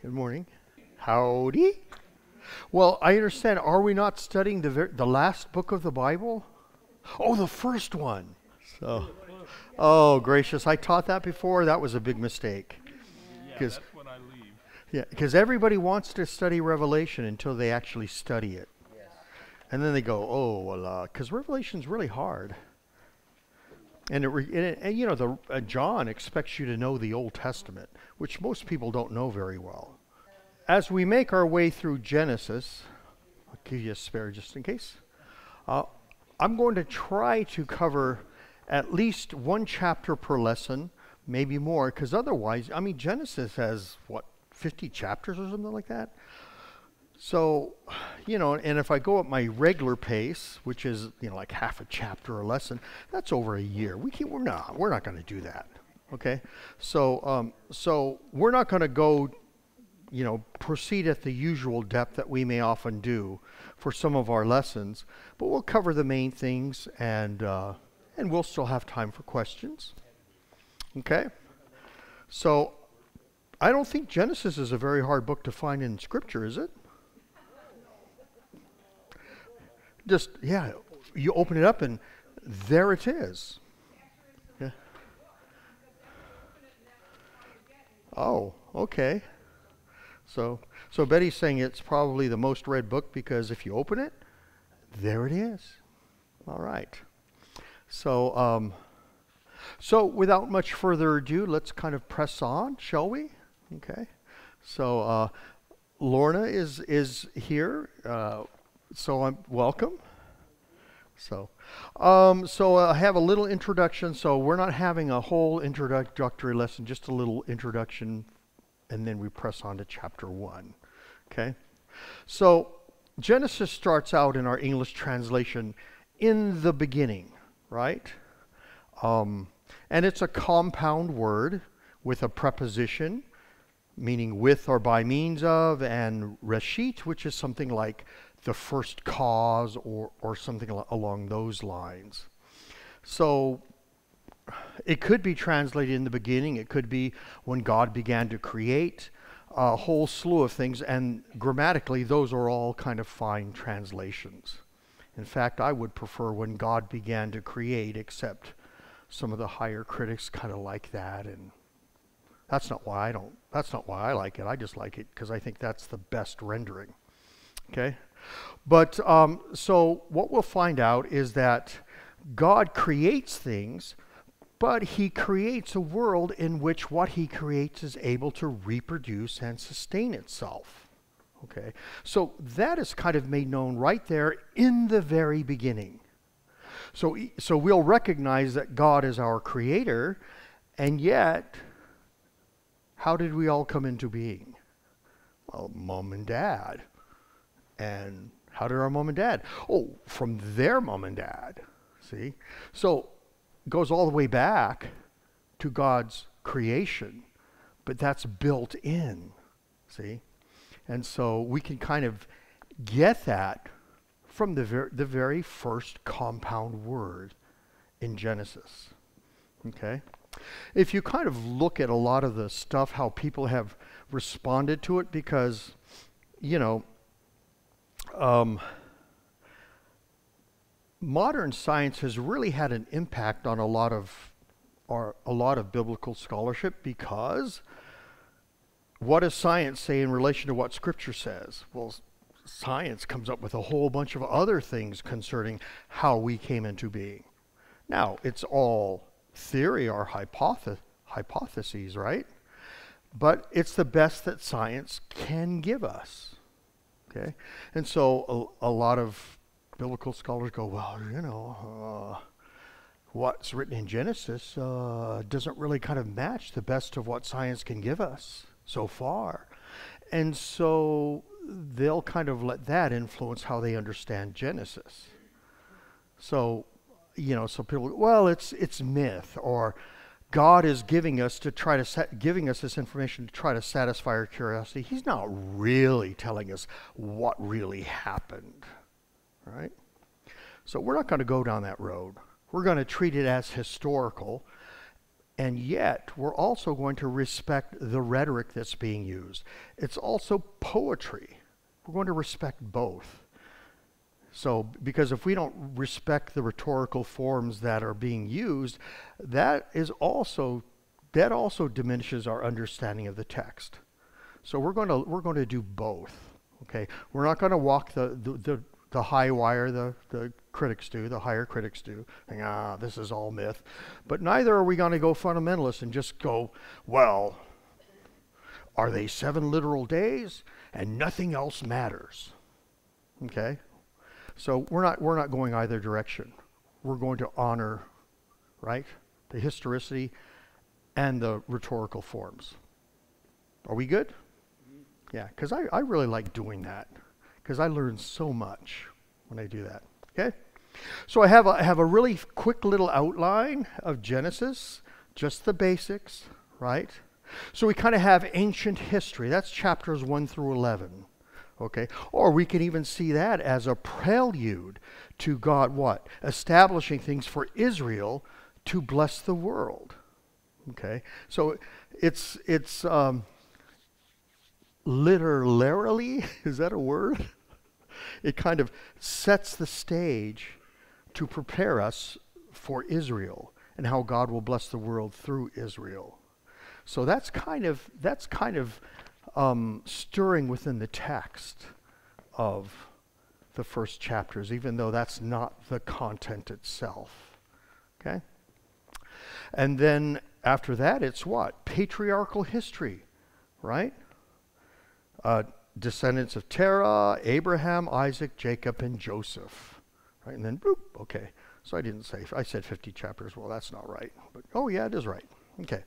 Good morning. Howdy. Well, I understand. Are we not studying the ver- the last book of the Bible? Oh, the first one. So, oh gracious, I taught that before. That was a big mistake. Yeah, Because that's when I leave. yeah, because everybody wants to study Revelation until they actually study it, and then they go, oh well, because Revelation's really hard. And, it re- and, it, and you know, the uh, John expects you to know the Old Testament, which most people don't know very well. As we make our way through Genesis, I'll give you a spare just in case. Uh, I'm going to try to cover at least one chapter per lesson, maybe more, because otherwise, I mean, Genesis has what 50 chapters or something like that. So, you know, and if I go at my regular pace, which is you know like half a chapter or lesson, that's over a year. We can, we're not we're not going to do that. Okay, so um, so we're not going to go, you know, proceed at the usual depth that we may often do for some of our lessons, but we'll cover the main things and uh, and we'll still have time for questions. Okay, so I don't think Genesis is a very hard book to find in Scripture, is it? Just yeah you open it up and there it is. Yeah. oh okay. So so betty's saying it's probably the most read book because if you open it there it is. All right. So um so without much further ado let's kind of press on shall we? Okay. So uh lorna is is here uh so I'm welcome. So, um, so I have a little introduction. So we're not having a whole introductory lesson, just a little introduction, and then we press on to chapter one. Okay. So Genesis starts out in our English translation in the beginning, right? Um, and it's a compound word with a preposition meaning with or by means of, and reshit, which is something like the first cause or, or something along those lines. So it could be translated in the beginning, it could be when God began to create a whole slew of things, and grammatically, those are all kind of fine translations. In fact, I would prefer when God began to create, except some of the higher critics kind of like that and that's not why I don't that's not why I like it. I just like it because I think that's the best rendering. Okay? But um, so what we'll find out is that God creates things, but he creates a world in which what he creates is able to reproduce and sustain itself. Okay? So that is kind of made known right there in the very beginning. So, so we'll recognize that God is our creator, and yet how did we all come into being? Well, mom and dad. And how did our mom and dad? Oh, from their mom and dad. See? So it goes all the way back to God's creation, but that's built in. See? And so we can kind of get that from the, ver- the very first compound word in Genesis. Okay? If you kind of look at a lot of the stuff, how people have responded to it, because, you know, um, modern science has really had an impact on a lot of a lot of biblical scholarship because what does science say in relation to what scripture says? Well science comes up with a whole bunch of other things concerning how we came into being. Now it's all theory or hypothe- hypotheses right? But it's the best that science can give us Okay? And so a, a lot of biblical scholars go, well, you know, uh, what's written in Genesis uh, doesn't really kind of match the best of what science can give us so far. And so they'll kind of let that influence how they understand Genesis. So, you know, so people, well, it's it's myth, or God is giving us to try to set, giving us this information to try to satisfy our curiosity. He's not really telling us what really happened, right? So we're not going to go down that road. We're going to treat it as historical, And yet, we're also going to respect the rhetoric that's being used. It's also poetry. We're going to respect both. So, because if we don't respect the rhetorical forms that are being used, that is also that also diminishes our understanding of the text. So we're going to we're going to do both. Okay, we're not going to walk the the, the, the high wire the, the critics do, the higher critics do. Think, ah, this is all myth. But neither are we going to go fundamentalist and just go, well, are they seven literal days and nothing else matters? Okay, so we're not we're not going either direction. We're going to honor, right, the historicity and the rhetorical forms. Are we good? Mm-hmm. Yeah, because I, I really like doing that because I learn so much when I do that. Okay? So I have a, I have a really quick little outline of Genesis, just the basics, right? So we kind of have ancient history. That's chapters 1 through 11. Okay? Or we can even see that as a prelude to God what? Establishing things for Israel to bless the world. Okay? So it's it's um, literally is that a word? it kind of sets the stage to prepare us for Israel and how God will bless the world through Israel. So that's kind of that's kind of um, stirring within the text of the first chapters, even though that's not the content itself. Okay? And then after that, it's what? Patriarchal history, right? Uh, descendants of Terah, Abraham, Isaac, Jacob, and Joseph. Right? And then, boop, okay. So I didn't say, I said 50 chapters. Well, that's not right. But, oh, yeah, it is right. Okay.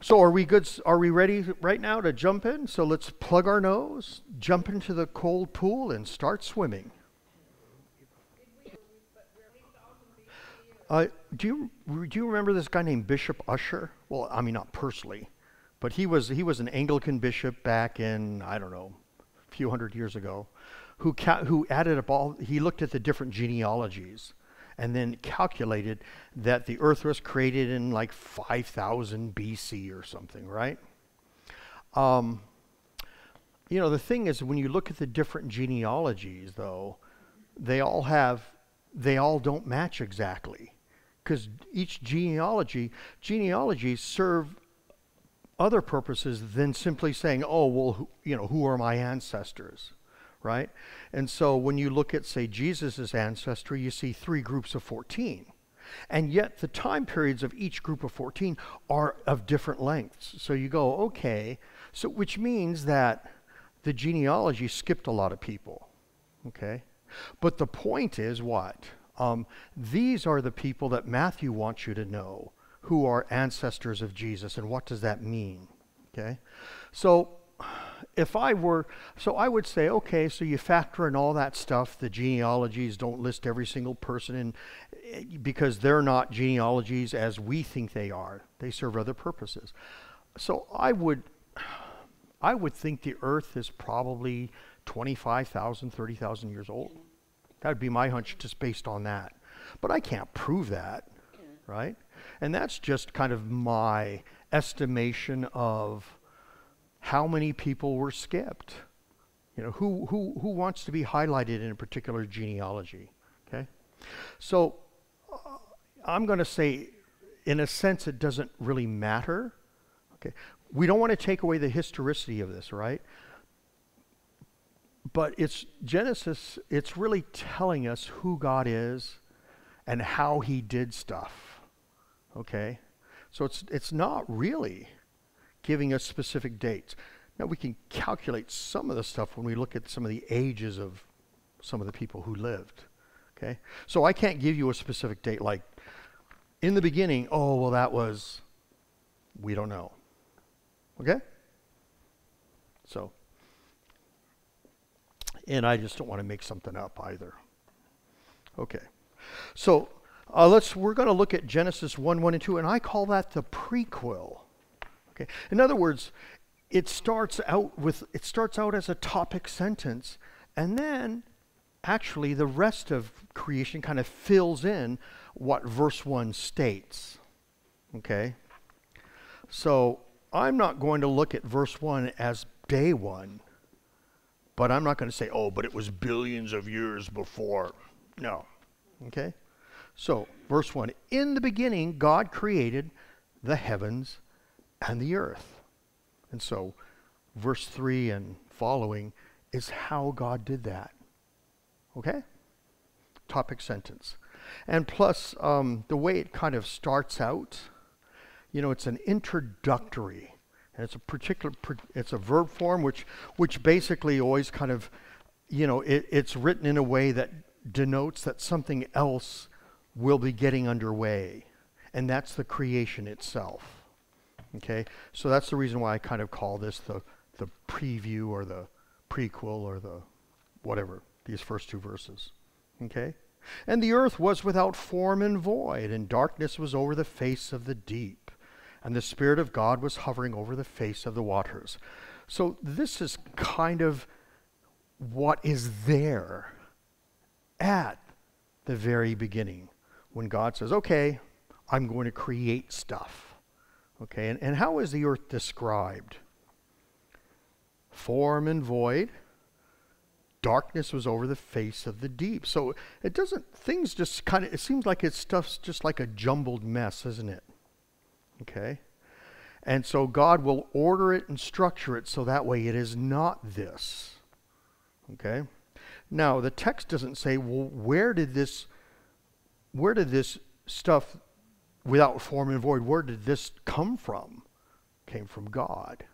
So are we good? Are we ready right now to jump in? So let's plug our nose, jump into the cold pool, and start swimming. Uh, do you do you remember this guy named Bishop Ussher? Well, I mean not personally, but he was he was an Anglican bishop back in I don't know, a few hundred years ago, who ca- who added up all. He looked at the different genealogies and then calculated that the earth was created in like 5000 BC or something, right? Um, you know, the thing is, when you look at the different genealogies, though, they all have, they all don't match exactly. Because each genealogy, genealogies serve other purposes than simply saying, oh, well, who, you know, who are my ancestors? Right? And so when you look at, say, Jesus' ancestry, you see three groups of 14. And yet the time periods of each group of 14 are of different lengths. So you go, okay, so which means that the genealogy skipped a lot of people, okay? But the point is what? Um, these are the people that Matthew wants you to know who are ancestors of Jesus. And what does that mean? Okay? So if I were, so I would say, okay, so you factor in all that stuff. The genealogies don't list every single person in, eh, because they're not genealogies as we think they are. They serve other purposes. So I would, I would think the Earth is probably 25,000, 30,000 years old. That would be my hunch just based on that. But I can't prove that, right? And that's just kind of my estimation of how many people were skipped. You know, who, who, who wants to be highlighted in a particular genealogy? Okay? So uh, I'm going to say, in a sense, it doesn't really matter. Okay? We don't want to take away the historicity of this, right? But it's Genesis, it's really telling us who God is and how he did stuff. Okay? So it's, it's not really giving us specific dates. Now, we can calculate some of the stuff when we look at some of the ages of some of the people who lived. Okay? So I can't give you a specific date like in the beginning, oh, well, that was, we don't know. Okay? So, and I just don't want to make something up either. Okay. So, uh, let's, we're going to look at Genesis 1, 1, and 2, and I call that the prequel Okay? In other words, it starts out with it starts out as a topic sentence and then actually the rest of creation kind of fills in what verse 1 states. Okay? So I'm not going to look at verse 1 as day one, but I'm not going to say, oh, but it was billions of years before. No. Okay? So, verse 1 In the beginning, God created the heavens and the earth. And so, verse 3 and following is how God did that. Okay? Topic sentence. And plus, um, the way it kind of starts out, you know, it's an introductory. And it's a particular, it's a verb form which, which basically always kind of, you know, it, it's written in a way that denotes that something else will be getting underway. And that's the creation itself. Okay? So that's the reason why I kind of call this the, the preview or the prequel or the whatever, these first two verses. Okay? And the earth was without form and void, and darkness was over the face of the deep, and the Spirit of God was hovering over the face of the waters. So this is kind of what is there at the very beginning when God says, okay, I'm going to create stuff. Okay, and, and how is the earth described? Form and void. Darkness was over the face of the deep. So it doesn't, things just kind of, it seems like it's stuff's just like a jumbled mess, isn't it? Okay? And so God will order it and structure it so that way it is not this. Okay? Now, the text doesn't say, well, where did this where did this stuff without form and void, where did this come from? Came from God.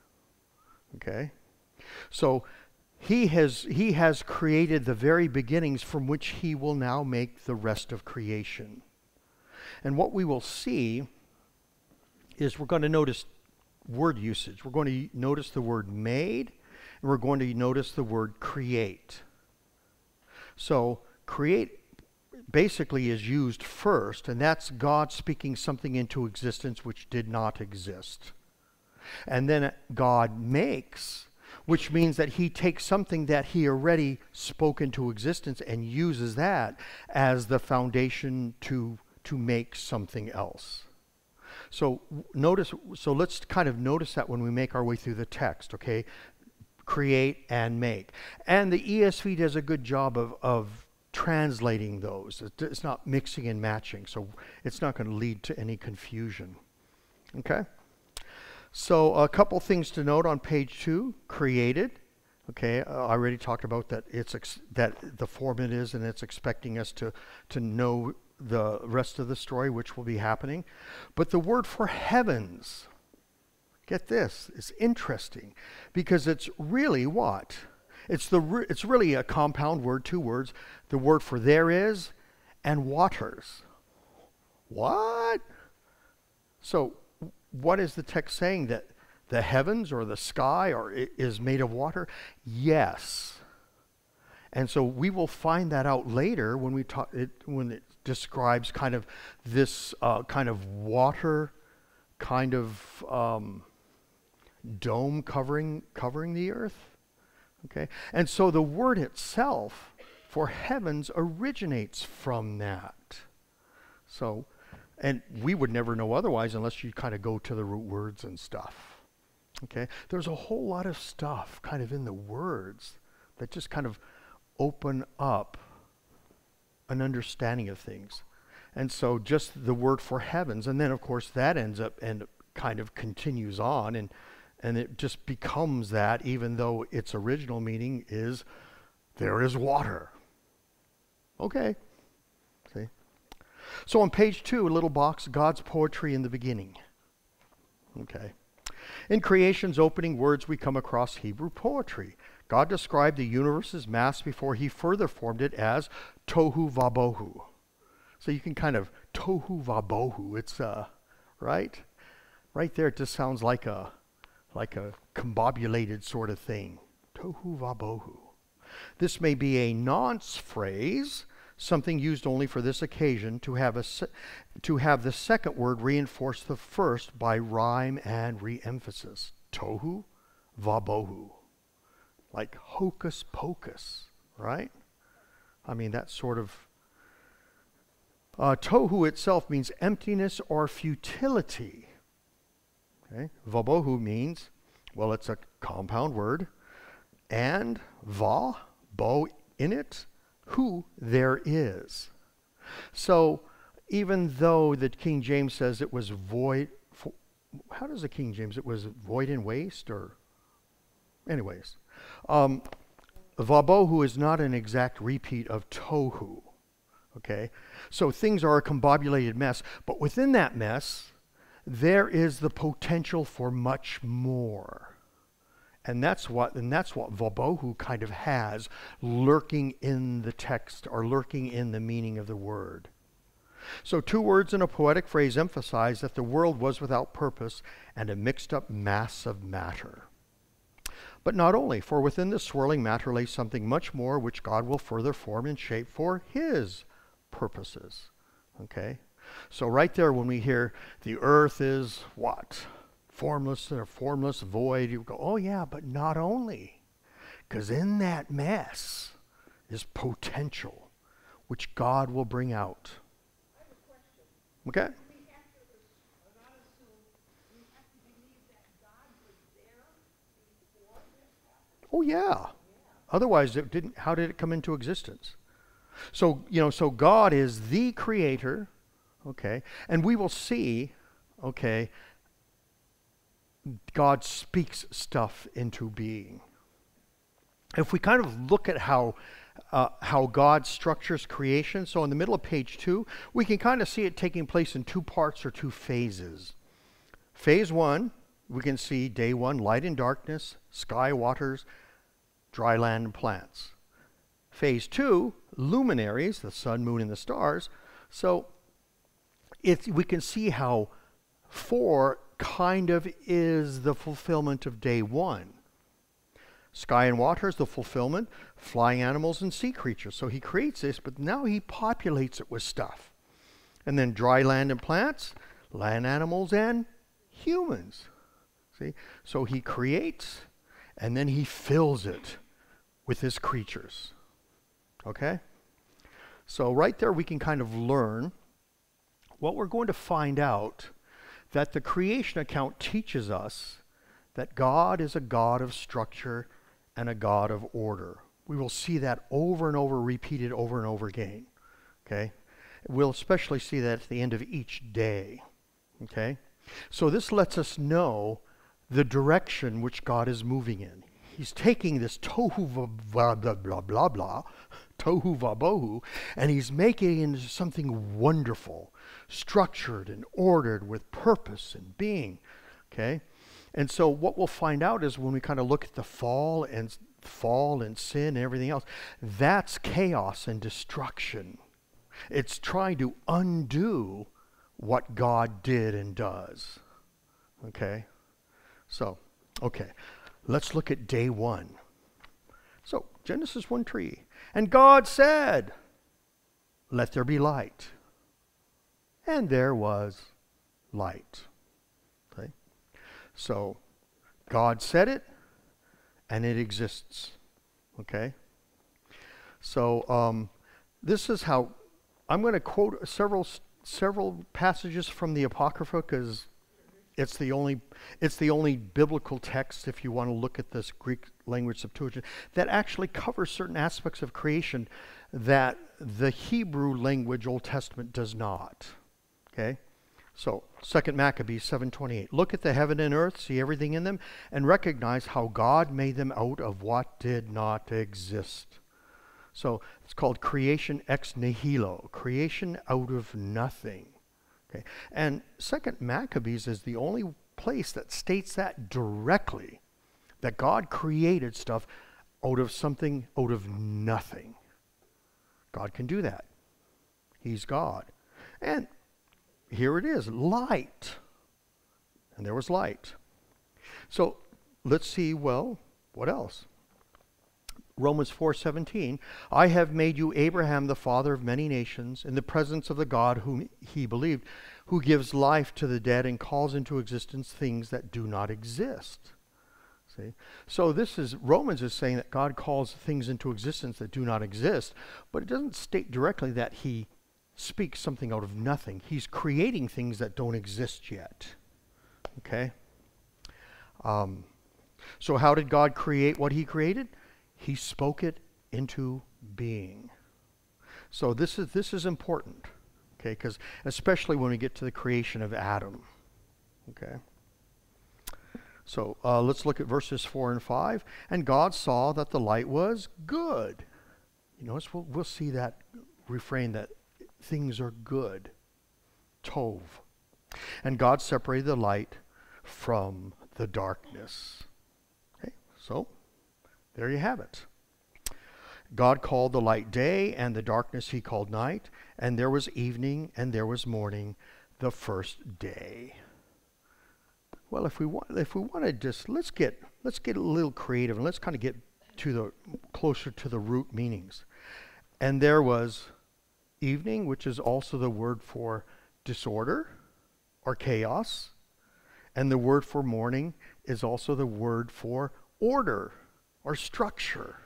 Okay? So he has he has created the very beginnings from which he will now make the rest of creation. And what we will see is we're going to notice word usage. We're going to notice the word made, and we're going to notice the word create. So, create basically is used first, and that's God speaking something into existence which did not exist. And then God makes, which means that he takes something that he already spoke into existence and uses that as the foundation to, to make something else. So notice, so let's kind of notice that when we make our way through the text, okay? Create and make. And the ESV does a good job of, of translating those. It's not mixing and matching, so it's not going to lead to any confusion. Okay? So a couple things to note on page two, created. Okay, I already talked about that it's that the form it is and it's expecting us to, to know the rest of the story, which will be happening. But the word for heavens, get this, it's interesting because it's really what? It's, the it's really a compound word, two words. The word for there is and waters. What? So, what is the text saying? That the heavens or the sky or is made of water? Yes. And so we will find that out later when we talk it, when it describes kind of this uh, kind of water kind of um, dome covering covering the earth. Okay? And so the word itself for heavens originates from that. So, and we would never know otherwise unless you kind of go to the root words and stuff. Okay? There's a whole lot of stuff kind of in the words that just kind of open up an understanding of things. And so just the word for heavens, and then of course that ends up and kind of continues on and and it just becomes that, even though its original meaning is there is water. Okay. See? So on page two, a little box, God's poetry in the beginning. Okay. In creation's opening words, we come across Hebrew poetry. God described the universe's mass before he further formed it as tohu vabohu. So you can kind of tohu vabohu. It's uh, right, right there. It just sounds like a like a combobulated sort of thing. Tohu vabohu. This may be a nonce phrase, something used only for this occasion, to have, a to have the second word reinforce the first by rhyme and re-emphasis. Tohu vabohu. Like hocus pocus, right? I mean, that sort of Uh, tohu itself means emptiness or futility. Okay? Vabohu means, well, it's a compound word, and va, bo in it, who there is. So even though the King James says it was void, how does the King James, it was void and waste or, anyways. Um, Vabohu is not an exact repeat of tohu. Okay? So things are a combobulated mess, but within that mess, there is the potential for much more. And that's what and that's what Vabohu kind of has lurking in the text or lurking in the meaning of the word. So two words in a poetic phrase emphasize that the world was without purpose and a mixed up mass of matter. But not only, for within the swirling matter lay something much more which God will further form and shape for his purposes. Okay? So right there when we hear the earth is what? Formless or formless void, you go, oh yeah, but not only. Because in that mess is potential which God will bring out. Okay? Oh yeah. Otherwise, it didn't. How did it come into existence? So you know, so God is the creator, okay, and we will see, okay. God speaks stuff into being. If we kind of look at how uh, how God structures creation, so in the middle of page two, we can kind of see it taking place in two parts or two phases. Phase one, we can see day one, light and darkness, sky, waters, dry land and plants. Phase two, luminaries, the sun, moon, and the stars. So we can see how four kind of is the fulfillment of day one. Sky and water is the fulfillment, flying animals and sea creatures. So he creates this, but now he populates it with stuff. And then dry land and plants, land animals and humans. See? So he creates and then he fills it with his creatures. Okay? So, right there, we can kind of learn what we're going to find out that the creation account teaches us that God is a God of structure and a God of order. We will see that over and over, repeated over and over again. Okay? We'll especially see that at the end of each day. Okay? So, this lets us know the direction which God is moving in he's taking this tohu blah blah blah blah blah, tohu vabohu, and he's making it into something wonderful, structured and ordered with purpose and being. Okay? And so what we'll find out is when we kind of look at the fall and fall and sin and everything else, that's chaos and destruction. It's trying to undo what God did and does. Okay? So, okay. Let's look at day one. So, Genesis 1 3. And God said, Let there be light. And there was light. Okay? So, God said it, and it exists. Okay? So, um, this is how I'm going to quote several several passages from the Apocrypha because it's the only it's the only biblical text if you want to look at this Greek language Septuagint that actually covers certain aspects of creation that the Hebrew language Old Testament does not. Okay? So, Second Maccabees 7:28. Look at the heaven and earth, see everything in them, and recognize how God made them out of what did not exist. So, it's called creation ex nihilo, creation out of nothing. Okay. And Second Maccabees is the only place that states that directly, that God created stuff out of something, out of nothing. God can do that. He's God. And here it is, light. And there was light. So let's see, well, what else? Romans 4:17, I have made you Abraham the father of many nations in the presence of the God whom he believed, who gives life to the dead and calls into existence things that do not exist. See? So this is Romans is saying that God calls things into existence that do not exist, but it doesn't state directly that he speaks something out of nothing. He's creating things that don't exist yet. Okay? Um, so, how did God create what He created? He spoke it into being. So, this is, this is important. Okay? Because especially when we get to the creation of Adam. Okay? So, uh, let's look at verses 4 and 5. And God saw that the light was good. You notice we'll, we'll see that refrain that things are good. Tov. And God separated the light from the darkness. Okay, so there you have it. God called the light day, and the darkness he called night, and there was evening, and there was morning, the first day. Well, if we want, if we want to just let's get let's get a little creative and let's kind of get to the closer to the root meanings. And there was evening, which is also the word for disorder or chaos. And the word for morning is also the word for order or structure.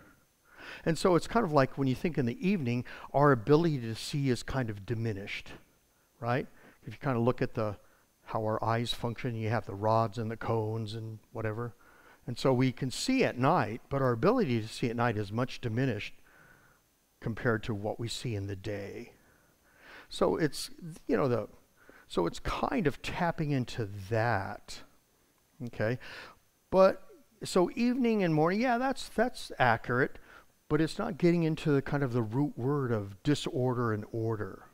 And so it's kind of like when you think in the evening, our ability to see is kind of diminished, right? If you kind of look at the how our eyes function, you have the rods and the cones and whatever. And so we can see at night, but our ability to see at night is much diminished compared to what we see in the day. So it's, you know, the, so it's kind of tapping into that. Okay. But so evening and morning, yeah, that's, that's accurate, but it's not getting into the kind of the root word of disorder and order.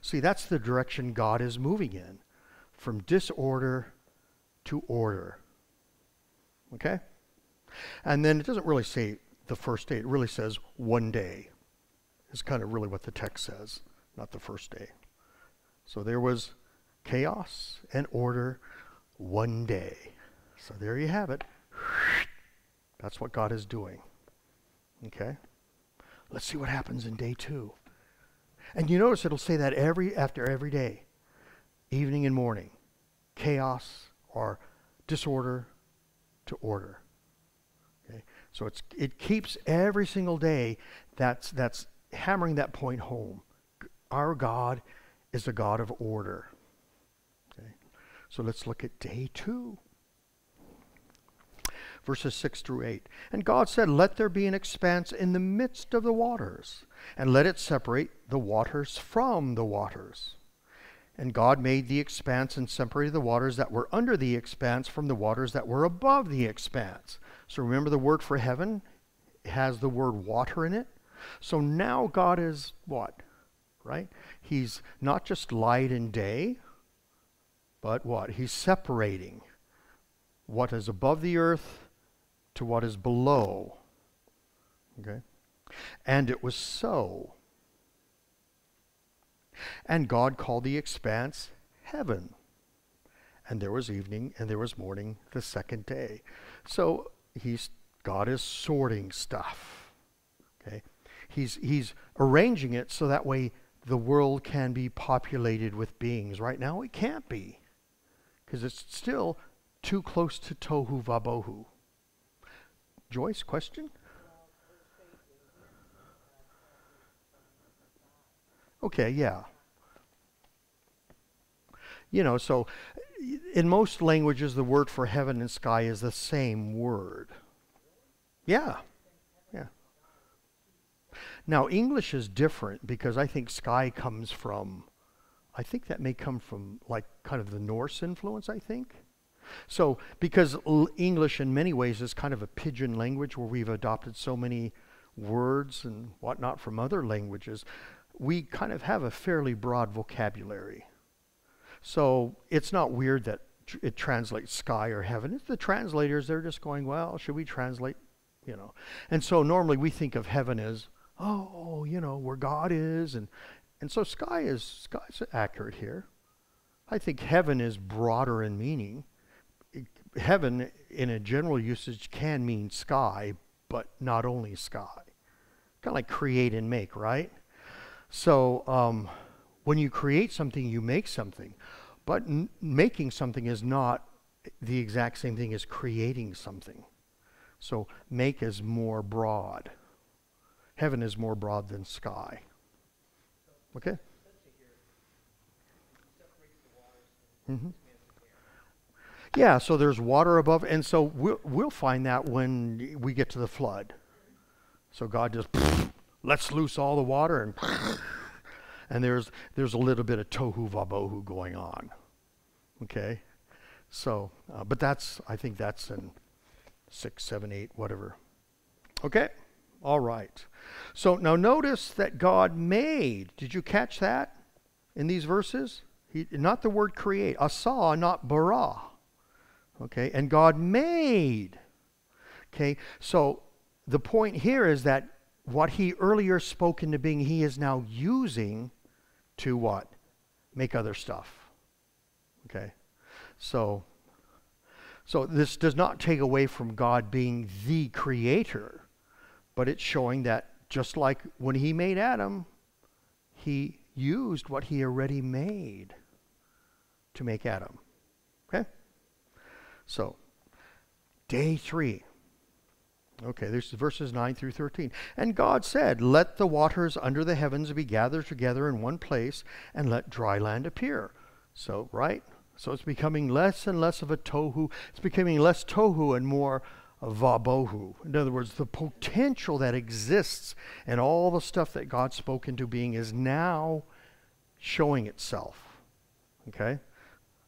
See, that's the direction God is moving in from disorder to order. Okay? And then it doesn't really say the first day, it really says one day, is kind of really what the text says not the first day. So there was chaos and order one day. So there you have it. That's what God is doing. Okay? Let's see what happens in day two. And you notice it'll say that every after every day, evening and morning, chaos or disorder to order. So it's it keeps every single day that's that's hammering that point home. Our God is a God of order. Okay? So let's look at day two. Verses 6 through 8. And God said, Let there be an expanse in the midst of the waters, and let it separate the waters from the waters. And God made the expanse and separated the waters that were under the expanse from the waters that were above the expanse. So remember the word for heaven has the word water in it. So now God is what? right? He's not just light and day, but what? He's separating what is above the earth to what is below. Okay? And it was so. And God called the expanse heaven. And there was evening and there was morning the second day. So he's God is sorting stuff. Okay? He's he's arranging it so that way the world can be populated with beings. Right now, it can't be because it's still too close to tohu vabohu. Joyce, question? Okay, yeah. You know, so in most languages, the word for heaven and sky is the same word. Yeah. Yeah. Now, English is different because I think sky comes from, I think that may come from like kind of the Norse influence, I think. So, because English in many ways is kind of a pidgin language where we've adopted so many words and whatnot from other languages, we kind of have a fairly broad vocabulary. So, it's not weird that tr- it translates sky or heaven. It's the translators, they're just going, well, should we translate? You know. And so, normally we think of heaven as oh, you know, where God is. And, and so sky is sky's accurate here. I think heaven is broader in meaning. heaven, in a general usage, can mean sky, but not only sky. Kind of like create and make, right? So um, when you create something, you make something. But making something is not the exact same thing as creating something. So make is more broad. Heaven is more broad than sky. Okay? Mm-hmm. Yeah, so there's water above, and so we'll, we'll find that when we get to the flood. So God just, let's loose all the water and and there's there's a little bit of tohu vabohu going on. Okay, so uh, but that's I think that's in six, seven, eight, whatever. Okay, all right. So now notice that God made. Did you catch that in these verses? He, not the word create, asa, not bara. Okay, and God made. Okay, so the point here is that what he earlier spoke into being, he is now using to what? Make other stuff. Okay, so so this does not take away from God being the creator, but it's showing that just like when he made Adam, he used what he already made to make Adam. Okay? So, day three. Okay, this is verses 9 through 13. And God said, Let the waters under the heavens be gathered together in one place, and let dry land appear. So, right? So it's becoming less and less of a tohu. It's becoming less tohu and more vabohu. In other words, the potential that exists and all the stuff that God spoke into being is now showing itself. Okay?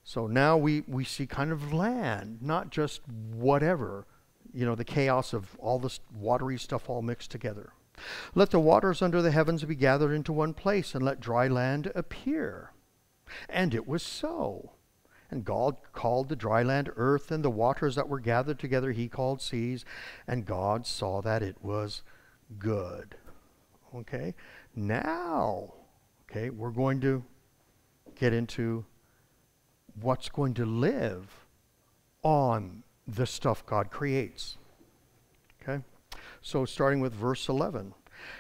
So now we, we see kind of land, not just whatever, you know, the chaos of all this watery stuff all mixed together. Let the waters under the heavens be gathered into one place, and let dry land appear. And it was so. And God called the dry land earth, and the waters that were gathered together he called seas. And God saw that it was good. Okay? Now, okay, we're going to get into what's going to live on the stuff God creates. Okay? So, starting with verse 11.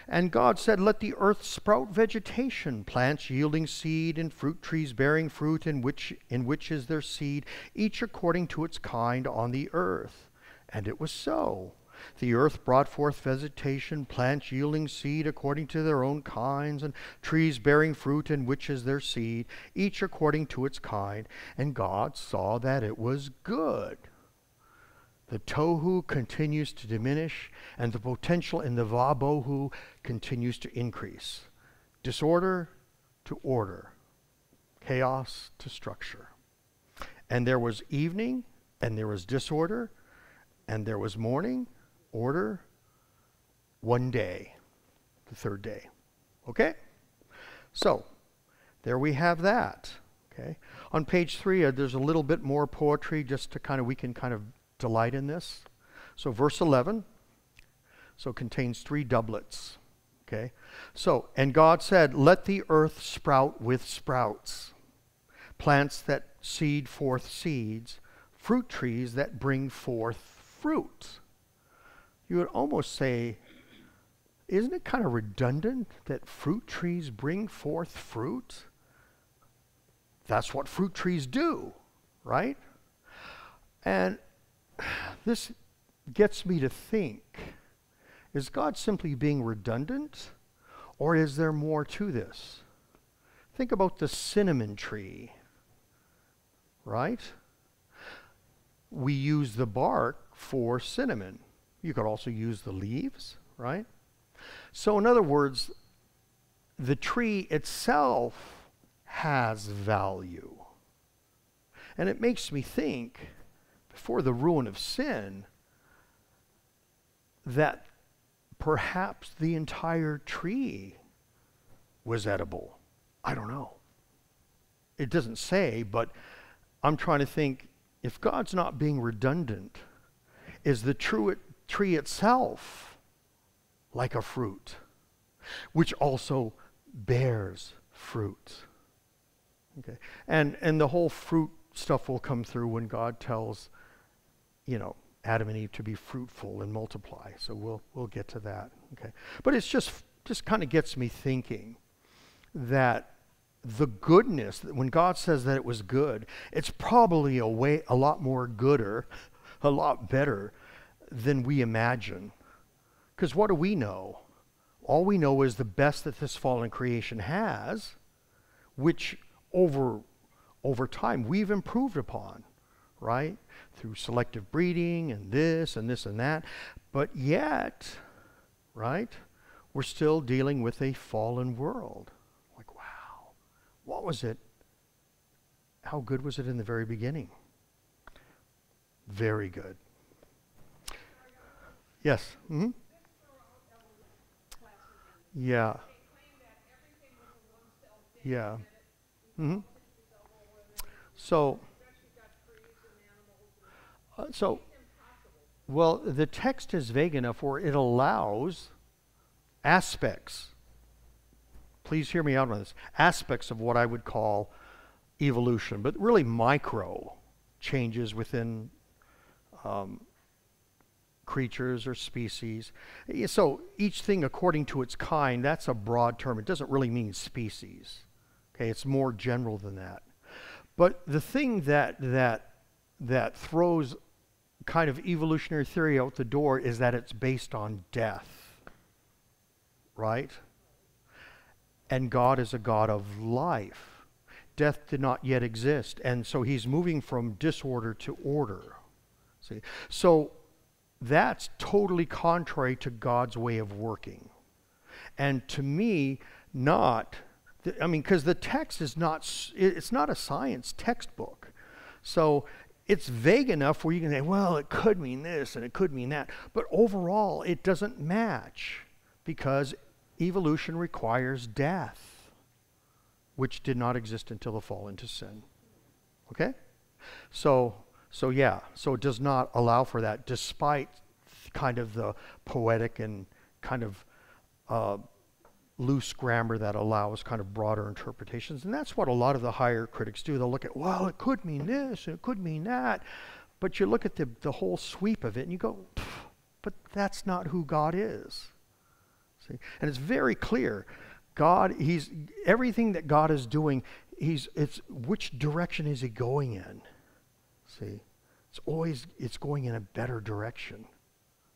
And God said, Let the earth sprout vegetation, plants yielding seed, and fruit trees bearing fruit, in which, in which is their seed, each according to its kind on the earth. And it was so. The earth brought forth vegetation, plants yielding seed according to their own kinds, and trees bearing fruit in which is their seed, each according to its kind. And God saw that it was good. The tohu continues to diminish, and the potential in the vabohu continues to increase. Disorder to order, chaos to structure. And there was evening, and there was disorder, and there was morning, order one day, the third day. Okay? So, there we have that. Okay? On page three, uh, there's a little bit more poetry just to kind of, we can kind of delight in this. So, verse 11, so contains three doublets. Okay? So, and God said, Let the earth sprout with sprouts, plants that seed forth seeds, fruit trees that bring forth fruit you would almost say, isn't it kind of redundant that fruit trees bring forth fruit? That's what fruit trees do, right? And this gets me to think is God simply being redundant, or is there more to this? Think about the cinnamon tree, right? We use the bark for cinnamon. You could also use the leaves, right? So, in other words, the tree itself has value. And it makes me think, before the ruin of sin, that perhaps the entire tree was edible. I don't know. It doesn't say, but I'm trying to think if God's not being redundant, is the true, tree itself like a fruit, which also bears fruit. Okay. And and the whole fruit stuff will come through when God tells, you know, Adam and Eve to be fruitful and multiply. So we'll we'll get to that. Okay. But it's just just kind of gets me thinking that the goodness that when God says that it was good, it's probably a way a lot more gooder, a lot better than we imagine. Because what do we know? All we know is the best that this fallen creation has, which over over time we've improved upon, right? Through selective breeding and this and this and that. But yet, right, we're still dealing with a fallen world. Like, wow, what was it? How good was it in the very beginning? Very good. Yes. Mm-hmm. Yeah. Yeah. Mm-hmm. So, so, well, the text is vague enough where it allows aspects. Please hear me out on this. Aspects of what I would call evolution, but really micro changes within um, creatures or species. So each thing according to its kind, that's a broad term. It doesn't really mean species. Okay, it's more general than that. But the thing that that that throws kind of evolutionary theory out the door is that it's based on death. Right? And God is a God of life. Death did not yet exist, and so he's moving from disorder to order. See? So that's totally contrary to God's way of working. And to me, not, I mean, because the text is not, it's not a science textbook. So it's vague enough where you can say, well, it could mean this and it could mean that. But overall, it doesn't match because evolution requires death, which did not exist until the fall into sin. Okay? So so, yeah, so it does not allow for that, despite kind of the poetic and kind of uh, loose grammar that allows kind of broader interpretations. And that's what a lot of the higher critics do. They'll look at, well, it could mean this, and it could mean that. But you look at the, the whole sweep of it and you go, but that's not who God is. See? And it's very clear. God, he's everything that God is doing, he's it's which direction is he going in? See, it's always it's going in a better direction.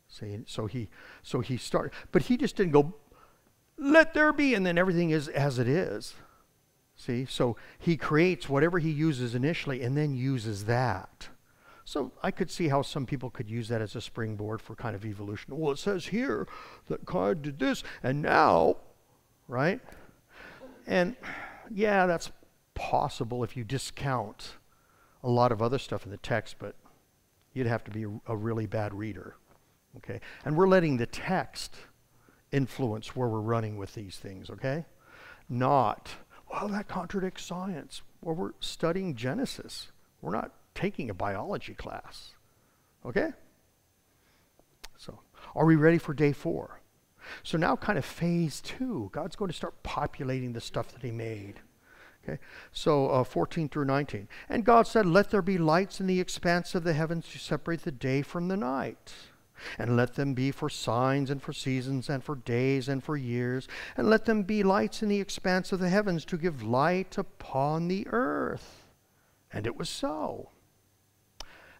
See, so he so he started, but he just didn't go, let there be, and then everything is as it is. See, so he creates whatever he uses initially, and then uses that. So I could see how some people could use that as a springboard for kind of evolution. Well, it says here that God did this, and now, right? And yeah, that's possible if you discount a lot of other stuff in the text, but you'd have to be a really bad reader. Okay? And we're letting the text influence where we're running with these things, okay? Not, well, that contradicts science. Well, we're studying Genesis. We're not taking a biology class. Okay? So, are we ready for day four? So now, kind of phase two, God's going to start populating the stuff that He made. Okay, so uh, 14 through 19. And God said, Let there be lights in the expanse of the heavens to separate the day from the night. And let them be for signs and for seasons and for days and for years. And let them be lights in the expanse of the heavens to give light upon the earth. And it was so.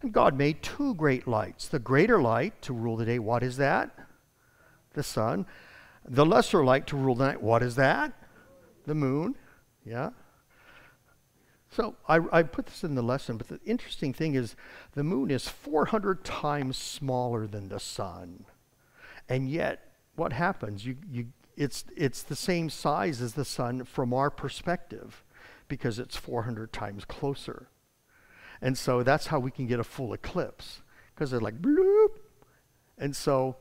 And God made two great lights. The greater light to rule the day, what is that? The sun. The lesser light to rule the night, what is that? The moon. Yeah. So I, I, put this in the lesson, but the interesting thing is the moon is 400 times smaller than the sun. And yet, what happens? You, you, it's, it's the same size as the sun from our perspective because it's 400 times closer. And so that's how we can get a full eclipse because they're like bloop. And so,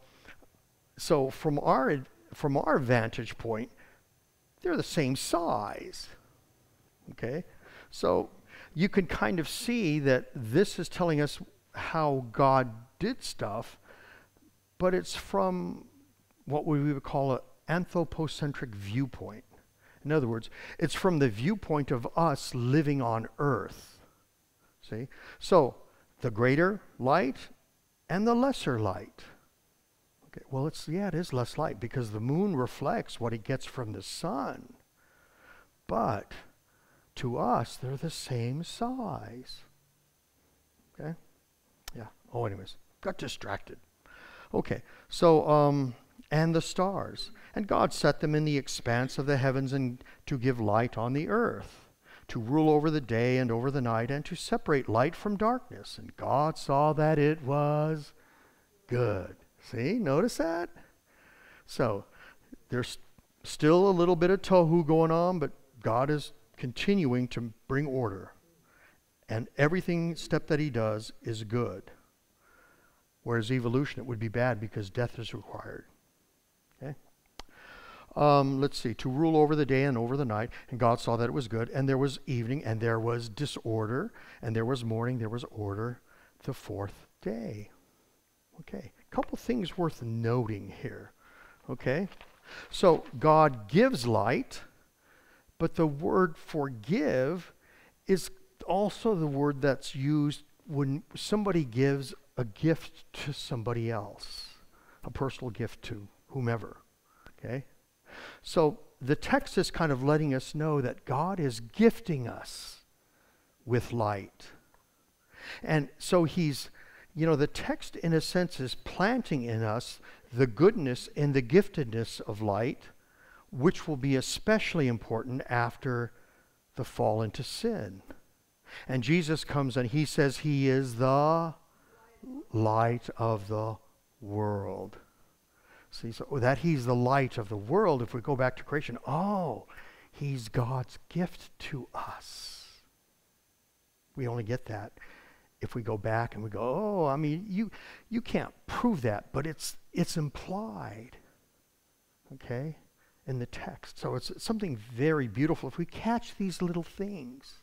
so from our, from our vantage point, they're the same size. Okay? So you can kind of see that this is telling us how God did stuff, but it's from what we would call an anthropocentric viewpoint. In other words, it's from the viewpoint of us living on earth. See? So, the greater light and the lesser light. Okay, well, it's, yeah, it is less light because the moon reflects what it gets from the sun. But to us, they're the same size. Okay? Yeah. Oh, anyways, got distracted. Okay, so, um, and the stars. And God set them in the expanse of the heavens and to give light on the earth, to rule over the day and over the night, and to separate light from darkness. And God saw that it was good. See, notice that? So, there's still a little bit of tohu going on, but God is continuing to bring order. And everything step that he does is good. Whereas evolution, it would be bad because death is required. Okay? Um, let's see, to rule over the day and over the night. And God saw that it was good. And there was evening, and there was disorder, and there was morning, there was order the fourth day. Okay, a couple things worth noting here. Okay, so God gives light, but the word forgive is also the word that's used when somebody gives a gift to somebody else, a personal gift to whomever. Okay? So the text is kind of letting us know that God is gifting us with light. And so he's, you know, the text in a sense is planting in us the goodness and the giftedness of light, which will be especially important after the fall into sin. And Jesus comes and he says he is the light of the world. See, so that he's the light of the world, if we go back to creation, oh, he's God's gift to us. We only get that if we go back and we go, oh, I mean, you, you can't prove that, but it's, it's implied, okay, in the text. So it's something very beautiful if we catch these little things,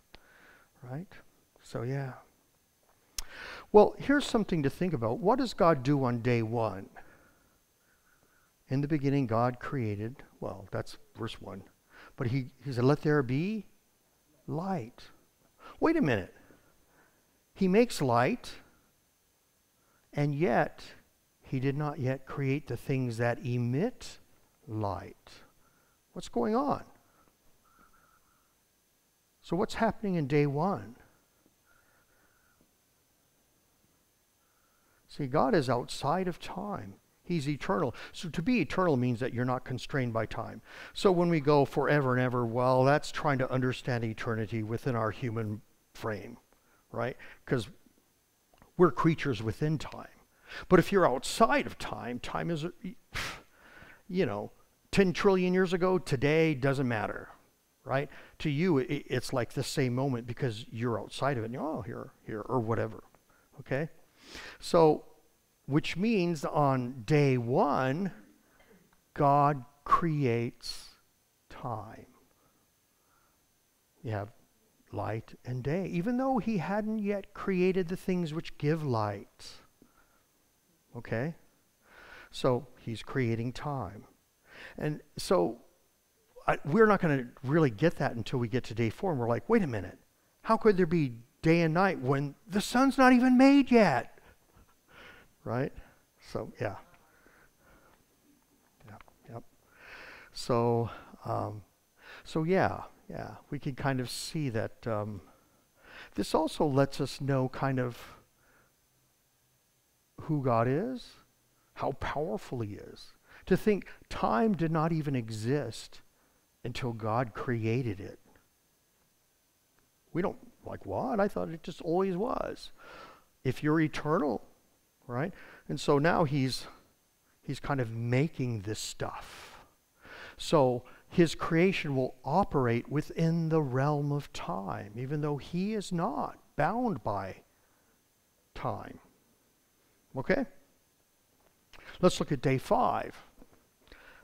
right? So, yeah. Well, here's something to think about. What does God do on day one? In the beginning, God created, well, that's verse 1. But he, he said, Let there be light. Wait a minute. He makes light, and yet he did not yet create the things that emit light. What's going on? So, what's happening in day one? See, God is outside of time. He's eternal. So to be eternal means that you're not constrained by time. So when we go forever and ever, well, that's trying to understand eternity within our human frame right? Because we're creatures within time. But if you're outside of time, time is, you know, 10 trillion years ago, today doesn't matter, right? To you, it, it's like the same moment because you're outside of it. And you're, oh, here, here, or whatever, okay? So, which means on day one, God creates time. You have light and day, even though he hadn't yet created the things which give light. Okay? So he's creating time. And so I, we're not going to really get that until we get to day four. And we're like, wait a minute. How could there be day and night when the sun's not even made yet? Right? So, yeah. Yep, yep. So, um, so yeah, yeah, we can kind of see that um, this also lets us know kind of who God is, how powerful He is. To think time did not even exist until God created it. We don't, like, what? I thought it just always was. If you're eternal, right? And so now He's, he's kind of making this stuff. So his creation will operate within the realm of time, even though he is not bound by time. Okay? Let's look at day five,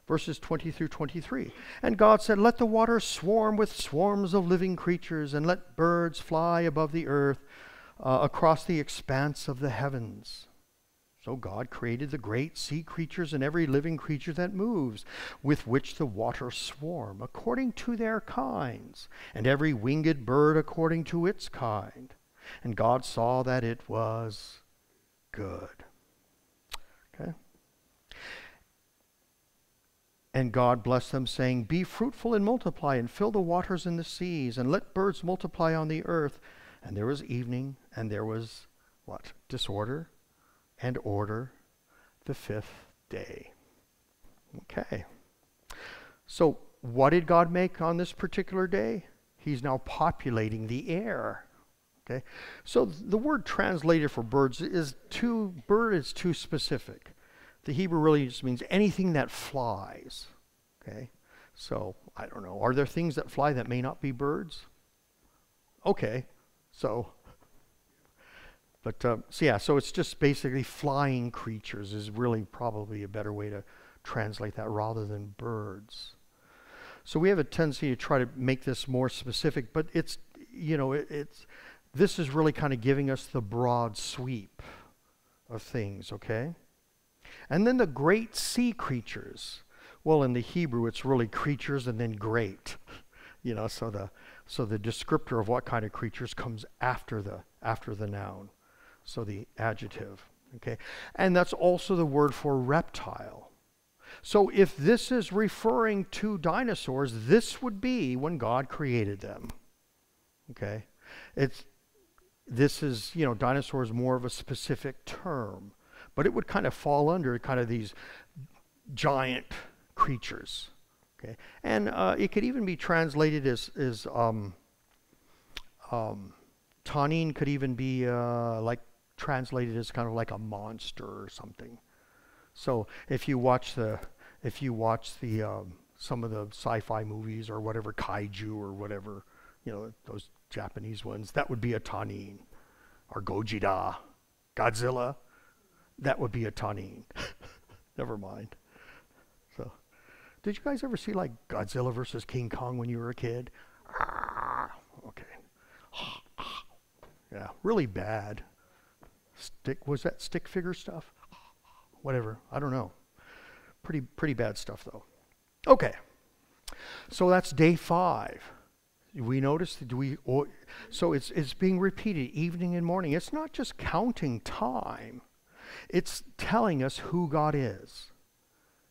verses 20 through 23. And God said, Let the waters swarm with swarms of living creatures, and let birds fly above the earth uh, across the expanse of the heavens. So God created the great sea creatures and every living creature that moves, with which the waters swarm, according to their kinds, and every winged bird according to its kind. And God saw that it was good. Okay? And God blessed them, saying, Be fruitful and multiply, and fill the waters in the seas, and let birds multiply on the earth. And there was evening, and there was what? Disorder and order the fifth day. Okay. So, what did God make on this particular day? He's now populating the air. Okay? So the word translated for birds is too bird is too specific. The Hebrew really just means anything that flies. Okay? So, I don't know. Are there things that fly that may not be birds? Okay. So but uh, so yeah, so it's just basically flying creatures is really probably a better way to translate that rather than birds. So we have a tendency to try to make this more specific, but it's you know it, it's this is really kind of giving us the broad sweep of things, okay? And then the great sea creatures. Well, in the Hebrew, it's really creatures and then great. You know, so the so the descriptor of what kind of creatures comes after the after the noun. So the adjective. Okay? And that's also the word for reptile. So if this is referring to dinosaurs, this would be when God created them. Okay? It's this is, you know, dinosaurs more of a specific term, but it would kind of fall under kind of these giant creatures. Okay? And uh, it could even be translated as, as um, um, Tanin could even be uh, like translated as kind of like a monster or something. So if you watch the if you watch the um, some of the sci-fi movies or whatever kaiju or whatever, you know those Japanese ones, that would be a tanin, or Gojira, Godzilla, that would be a tanin. Never mind. So, did you guys ever see like Godzilla versus King Kong when you were a kid? Okay. Yeah, really bad stick was that stick figure stuff whatever i don't know pretty pretty bad stuff though okay so that's day five we notice do we so it's it's being repeated evening and morning it's not just counting time it's telling us who god is.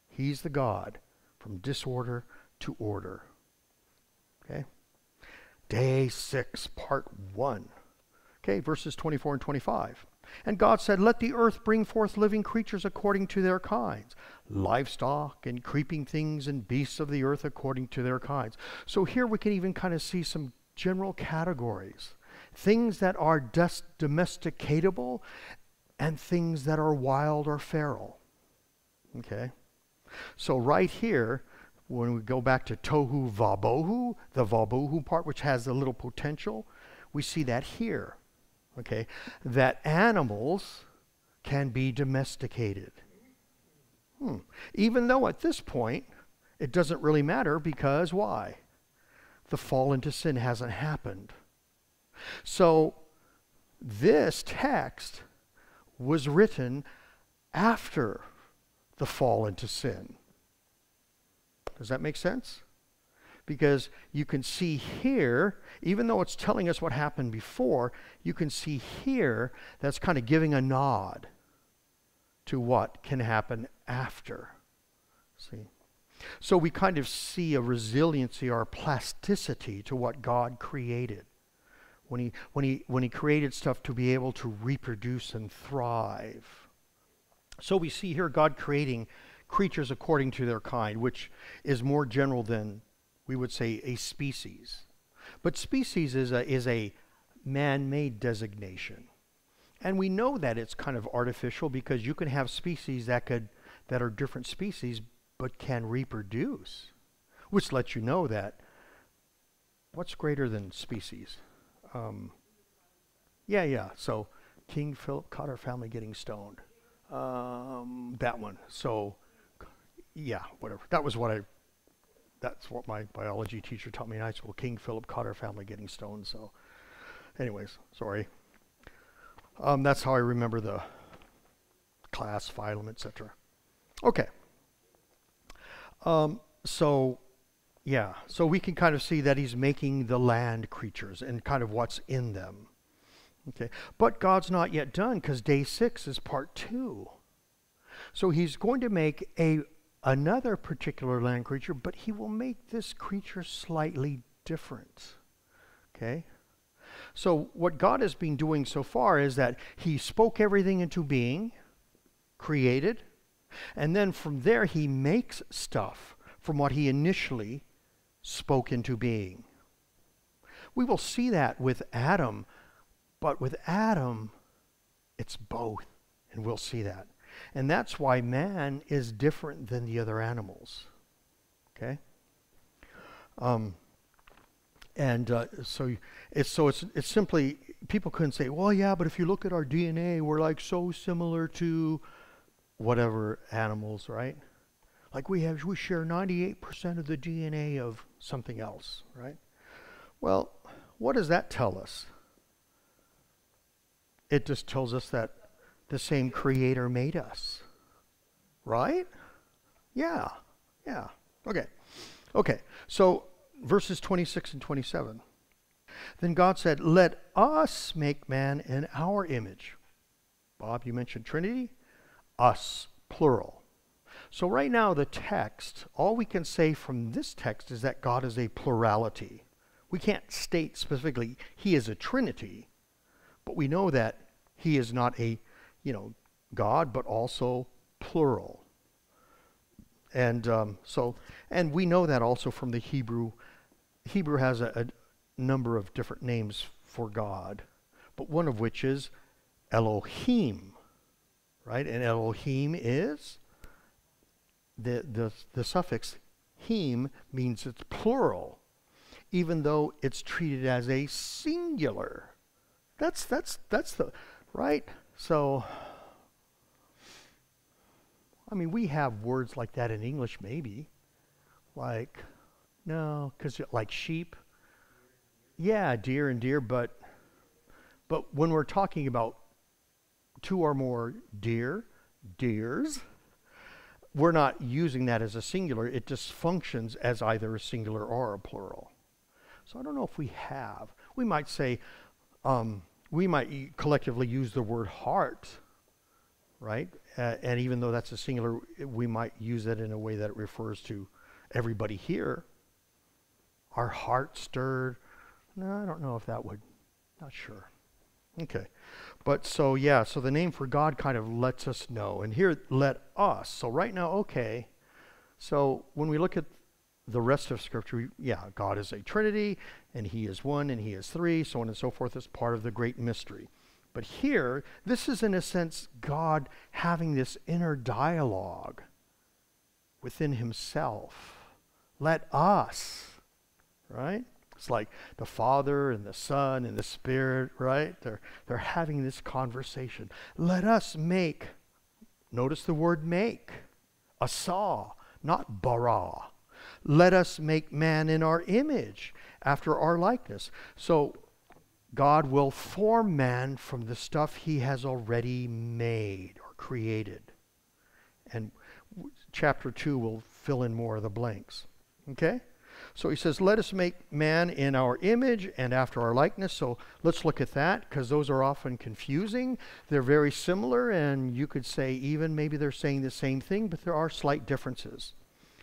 He's the god from disorder to order. Okay? Day six part one. Okay verses 24 and 25 and God said, Let the earth bring forth living creatures according to their kinds, livestock and creeping things and beasts of the earth according to their kinds. So here we can even kind of see some general categories. Things that are domesticatable and things that are wild or feral. Okay? So right here, when we go back to tohu vabohu, the vabohu part, which has a little potential, we see that here okay, that animals can be domesticated. Hmm. Even though at this point it doesn't really matter because why? The fall into sin hasn't happened. So this text was written after the fall into sin. Does that make sense? because you can see here, even though it's telling us what happened before, you can see here that's kind of giving a nod to what can happen after. See? So we kind of see a resiliency or plasticity to what God created. When he, when, he, when he created stuff to be able to reproduce and thrive. So we see here God creating creatures according to their kind, which is more general than we would say a species. But species is a, is a man made designation. And we know that it's kind of artificial because you can have species that, could, that are different species but can reproduce, which lets you know that what's greater than species? Um, yeah, yeah. So King Philip our family getting stoned. Um, that one. So, yeah, whatever. That was what I that's what my biology teacher taught me in high school. King Philip caught our family getting stoned. So, anyways, sorry. Um, that's how I remember the class, phylum, etc. Okay. Um, so, yeah, so we can kind of see that he's making the land creatures and kind of what's in them. Okay, but God's not yet done because day six is part two. So he's going to make a another particular land creature, but he will make this creature slightly different. Okay? So, what God has been doing so far is that he spoke everything into being, created, and then from there he makes stuff from what he initially spoke into being. We will see that with Adam, but with Adam, it's both, and we'll see that. And that's why man is different than the other animals. Okay? Um, and uh, so it's so it's it's simply people couldn't say, well, yeah, but if you look at our DNA, we're like so similar to whatever animals, right? Like we have we share 98% of the DNA of something else, right? Well, what does that tell us? It just tells us that the same creator made us. Right? Yeah. Yeah. Okay. Okay. So verses 26 and 27. Then God said, Let us make man in our image. Bob, you mentioned Trinity. Us, plural. So, right now, the text, all we can say from this text is that God is a plurality. We can't state specifically He is a Trinity, but we know that He is not a, you know, God, but also plural. And um, so, and we know that also from the Hebrew. Hebrew has a, a number of different names for God, but one of which is Elohim, right? And Elohim is the, the, the suffix him means it's plural, even though it's treated as a singular. That's, that's, that's the, right? So, I mean, we have words like that in English, maybe. Like, no, because like sheep. Yeah, deer and deer, but but when we're talking about two or more deer, deers, we're not using that as a singular. It just functions as either a singular or a plural. So I don't know if we have. We might say, um, we might collectively use the word heart, right? Uh, and even though that's a singular, we might use it in a way that it refers to everybody here. Our heart stirred. No, I don't know if that would. Not sure. Okay. But so, yeah, so the name for God kind of lets us know. And here, let us. So right now, okay. So when we look at the rest of Scripture, yeah, God is a Trinity, and He is one, and He is three, so on and so forth, as part of the great mystery. But here, this is in a sense God having this inner dialogue within Himself. Let us, right? It's like the Father and the Son and the Spirit, right? They're, they're having this conversation. Let us make, notice the word make, asa, not bara. Let us make man in our image, after our likeness. So God will form man from the stuff he has already made or created. And chapter 2 will fill in more of the blanks. Okay? So he says, Let us make man in our image and after our likeness. So let's look at that because those are often confusing. They're very similar, and you could say even maybe they're saying the same thing, but there are slight differences.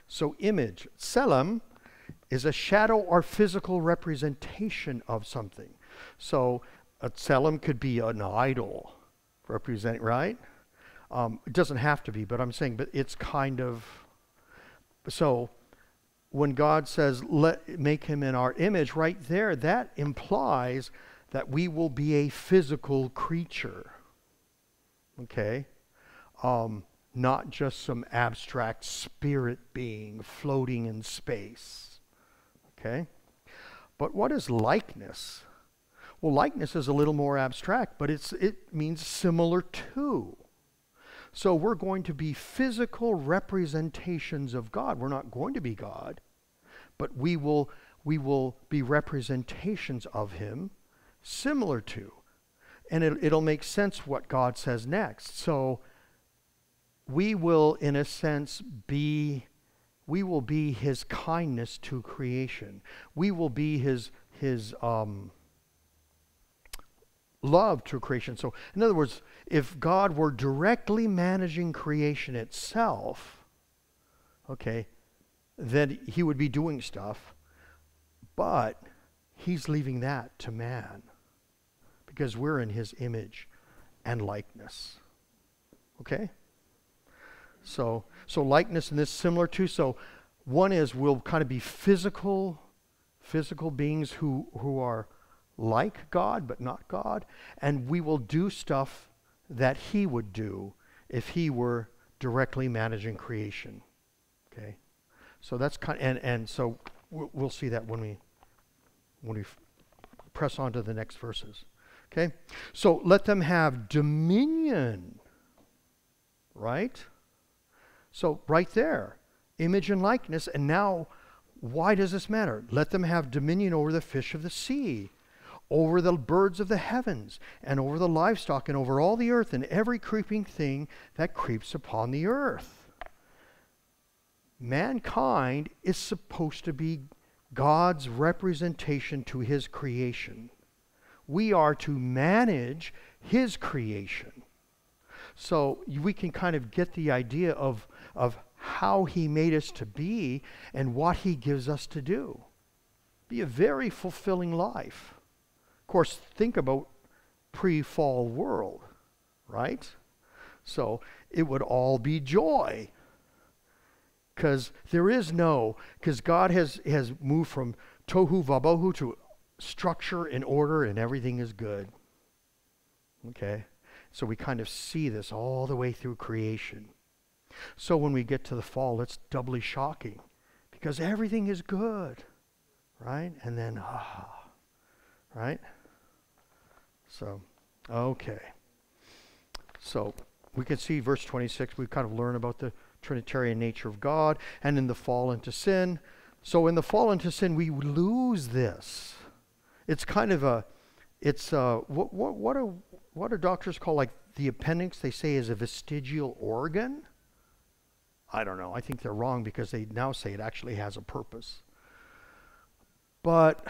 So, image, tselem, is a shadow or physical representation of something. So, a tselem could be an idol representing, right? Um, it doesn't have to be, but I'm saying, but it's kind of so when God says, let make him in our image, right there, that implies that we will be a physical creature. Okay? Um, not just some abstract spirit being floating in space. Okay? But what is likeness? Well, likeness is a little more abstract, but it's, it means similar to. So we're going to be physical representations of God. We're not going to be God, but we will, we will be representations of Him, similar to. And it, it'll make sense what God says next. So we will, in a sense, be we will be his kindness to creation. We will be his his um, love to creation. So, in other words, if God were directly managing creation itself, okay, then he would be doing stuff, but he's leaving that to man because we're in his image and likeness. Okay? So, so likeness and this similar to so one is we'll kind of be physical physical beings who, who are like God but not God, and we will do stuff that He would do if He were directly managing creation. Okay, so that's kind and and so we'll, see that when we when we press on to the next verses. Okay, so let them have dominion. Right. So right there, image and likeness, and now. Why does this matter? Let them have dominion over the fish of the sea, over the birds of the heavens, and over the livestock, and over all the earth, and every creeping thing that creeps upon the earth. Mankind is supposed to be God's representation to his creation. We are to manage his creation. So we can kind of get the idea of, of how he made us to be and what he gives us to do. Be a very fulfilling life. Of course, think about pre-fall world, right? So it would all be joy. Because there is no, because God has, has moved from tohu vabohu to structure and order and everything is good. Okay? So we kind of see this all the way through creation. So when we get to the fall, it's doubly shocking because everything is good, right? And then, ah, right? So, okay. So we can see verse 26, we kind of learn about the Trinitarian nature of God and in the fall into sin. So in the fall into sin, we lose this. It's kind of a, it's a, what, what, what, are, what are doctors call like the appendix? They say is a vestigial organ. I don't know. I think they're wrong because they now say it actually has a purpose. But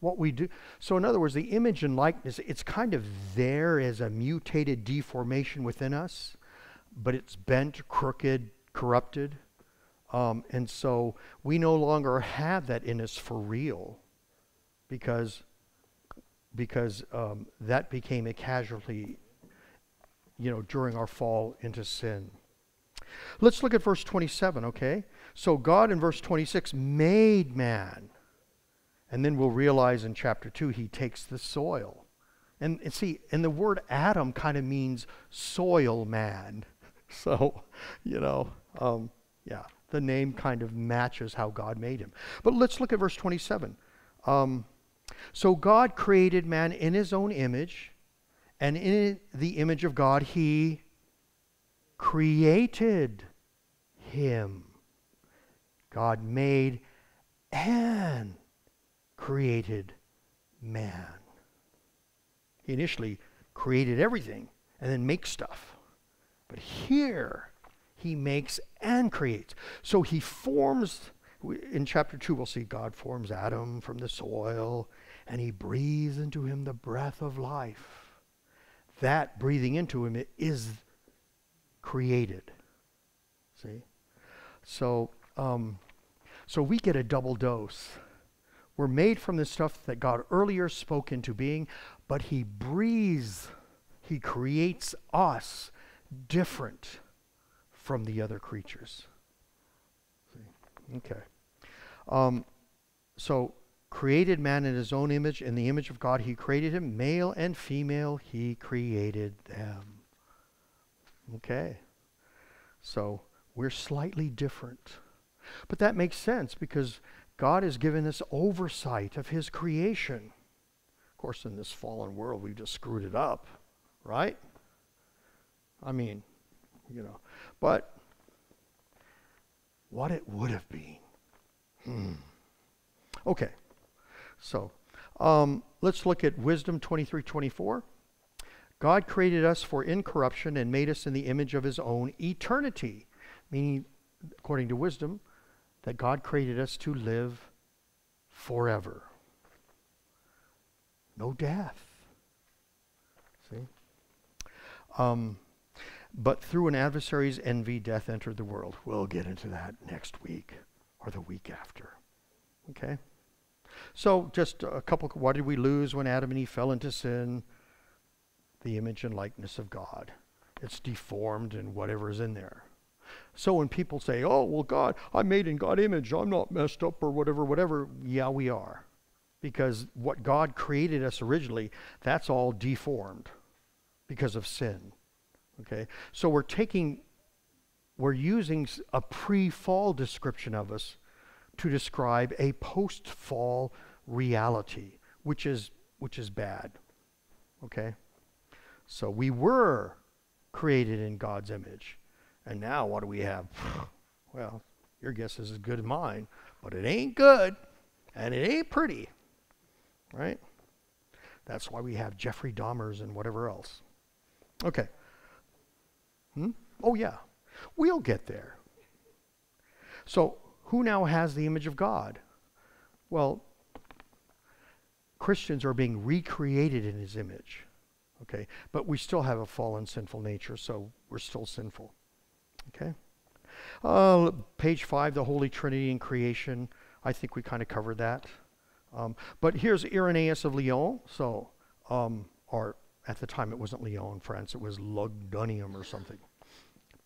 what we do, so in other words, the image and likeness, it's kind of there as a mutated deformation within us, but it's bent, crooked, corrupted. Um, and so we no longer have that in us for real because, because um, that became a casualty, you know, during our fall into sin. Let's look at verse 27, okay? So God in verse 26 made man. And then we'll realize in chapter 2 he takes the soil. And, and see, and the word Adam kind of means soil man. So, you know, um, yeah, the name kind of matches how God made him. But let's look at verse 27. Um, so God created man in his own image, and in the image of God he created him. God made and created man. He initially created everything and then makes stuff. But here, he makes and creates. So he forms, in chapter 2, we'll see God forms Adam from the soil and he breathes into him the breath of life. That breathing into him is created. See? So, um, so we get a double dose. We're made from the stuff that God earlier spoke into being, but He breathes, He creates us different from the other creatures. Okay. Um, so, created man in his own image, in the image of God, he created him, male and female, he created them. Okay. So we're slightly different. But that makes sense because God has given us oversight of his creation. Of course, in this fallen world, we've just screwed it up, right? I mean, you know. But what it would have been. Hmm. Okay. So um, let's look at Wisdom 23 24. God created us for incorruption and made us in the image of his own eternity, meaning, according to wisdom, that God created us to live forever. No death. See? Um, but through an adversary's envy, death entered the world. We'll get into that next week or the week after. Okay? So, just a couple, what did we lose when Adam and Eve fell into sin? the image and likeness of God. It's deformed and whatever is in there. So when people say, oh, well, God, I'm made in God image, I'm not messed up or whatever, whatever, yeah, we are. Because what God created us originally, that's all deformed because of sin. Okay? So we're taking, we're using a pre fall description of us to describe a post fall reality, which is, which is bad. Okay? So we were created in God's image. And now what do we have? Well, your guess is as good as mine, but it ain't good and it ain't pretty. Right? That's why we have Jeffrey Dahmers and whatever else. Okay. Hmm? Oh, yeah. We'll get there. So, who now has the image of God? Well, Christians are being recreated in his image. Okay? But we still have a fallen, sinful nature, so we're still sinful. Okay? Uh, page five, the Holy Trinity and creation. I think we kind of covered that. Um, but here's Irenaeus of Lyon. So, um, or at the time it wasn't Lyon, France, it was Lugdunum or something.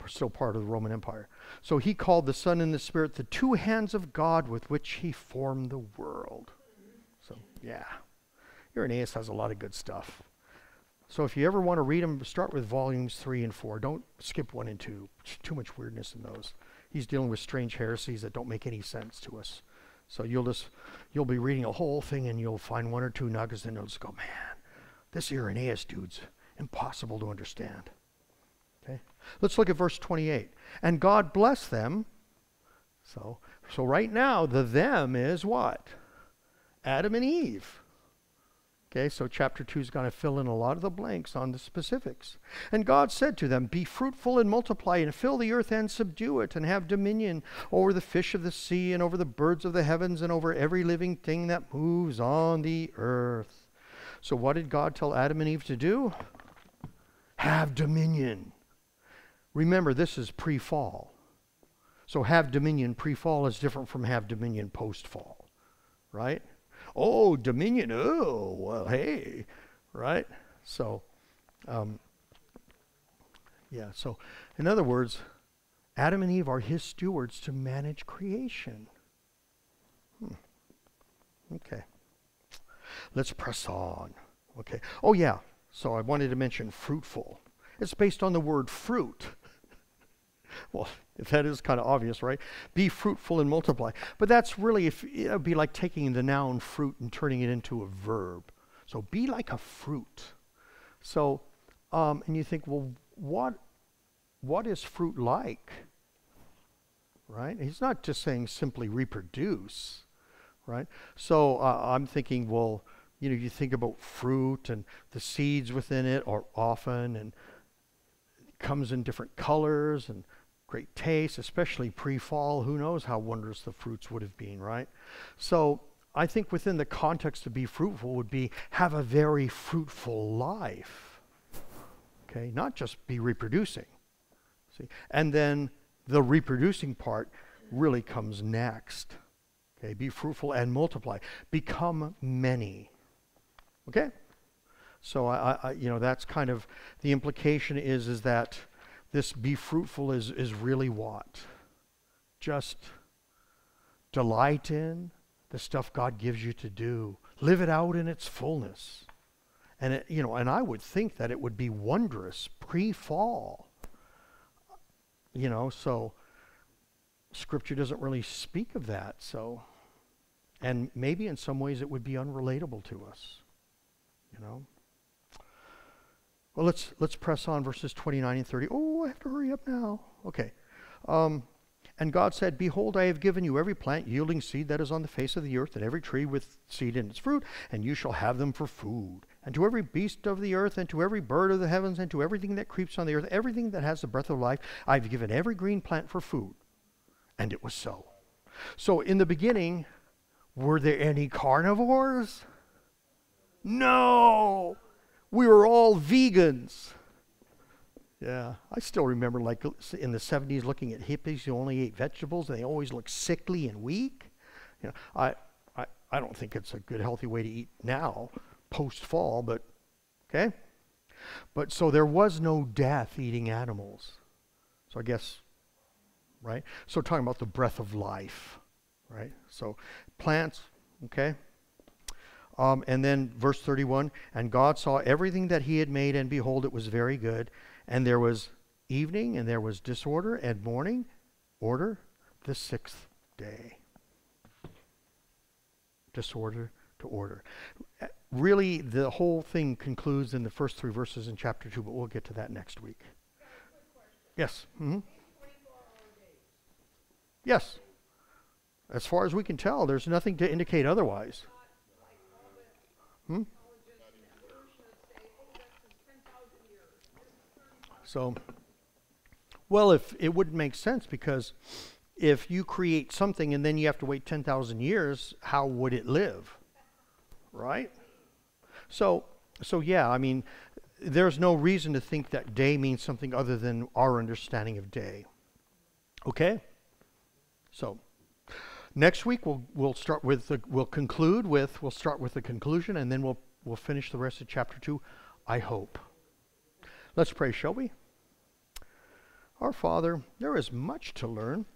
Still part of the Roman Empire. So he called the Son and the Spirit the two hands of God with which he formed the world. So, yeah. Irenaeus has a lot of good stuff. So if you ever want to read them, start with volumes three and four. Don't skip one and two. too much weirdness in those. He's dealing with strange heresies that don't make any sense to us. So you'll just you'll be reading a whole thing and you'll find one or two nuggets and you'll just go, man, this Irenaeus dude's impossible to understand. Okay? Let's look at verse 28. And God blessed them. So so right now the them is what? Adam and Eve. Okay, so chapter 2 is going to fill in a lot of the blanks on the specifics. And God said to them, Be fruitful and multiply, and fill the earth and subdue it, and have dominion over the fish of the sea, and over the birds of the heavens, and over every living thing that moves on the earth. So, what did God tell Adam and Eve to do? Have dominion. Remember, this is pre fall. So, have dominion pre fall is different from have dominion post fall, right? oh, dominion, oh, well, hey, right? So, um, yeah, so in other words, Adam and Eve are his stewards to manage creation. Hmm. Okay. Let's press on. Okay. Oh, yeah. So I wanted to mention fruitful. It's based on the word fruit. well, if that is kind of obvious, right? Be fruitful and multiply. But that's really, if it would be like taking the noun fruit and turning it into a verb. So be like a fruit. So, um, and you think, well, what, what is fruit like? Right? He's not just saying simply reproduce, right? So uh, I'm thinking, well, you know, you think about fruit and the seeds within it are often and comes in different colors and great taste, especially pre-fall. Who knows how wondrous the fruits would have been, right? So I think within the context of be fruitful would be have a very fruitful life. Okay, not just be reproducing. See, and then the reproducing part really comes next. Okay, be fruitful and multiply. Become many. Okay? So I, I you know that's kind of the implication is is that this be fruitful is, is really what? Just delight in the stuff God gives you to do. Live it out in its fullness. And it, you know, and I would think that it would be wondrous pre-fall. You know, so scripture doesn't really speak of that, so and maybe in some ways it would be unrelatable to us. You know? Well, let's let's press on verses 29 and 30. Oh, I have to hurry up now. Okay. Um, and God said, Behold, I have given you every plant yielding seed that is on the face of the earth, and every tree with seed in its fruit, and you shall have them for food. And to every beast of the earth, and to every bird of the heavens, and to everything that creeps on the earth, everything that has the breath of life, I've given every green plant for food. And it was so. So in the beginning, were there any carnivores? No we were all vegans. Yeah, I still remember like in the 70s looking at hippies who only ate vegetables and they always looked sickly and weak. You know, I, I, I don't think it's a good healthy way to eat now, post fall, but okay. But so there was no death eating animals. So I guess right? So talking about the breath of life, right? So plants, okay? Um, and then verse 31 And God saw everything that he had made, and behold, it was very good. And there was evening, and there was disorder, and morning, order, the sixth day. Disorder to order. Really, the whole thing concludes in the first three verses in chapter 2, but we'll get to that next week. Yes. Mm-hmm. Yes. As far as we can tell, there's nothing to indicate otherwise. Hmm? So, well, if it wouldn't make sense because if you create something and then you have to wait 10,000 years, how would it live? Right? So, so yeah, I mean, there's no reason to think that day means something other than our understanding of day. Okay? So, next week we'll we'll start with the, we'll conclude with we'll start with the conclusion and then we'll we'll finish the rest of chapter 2, I hope. Let's pray, shall we? Our Father, there is much to learn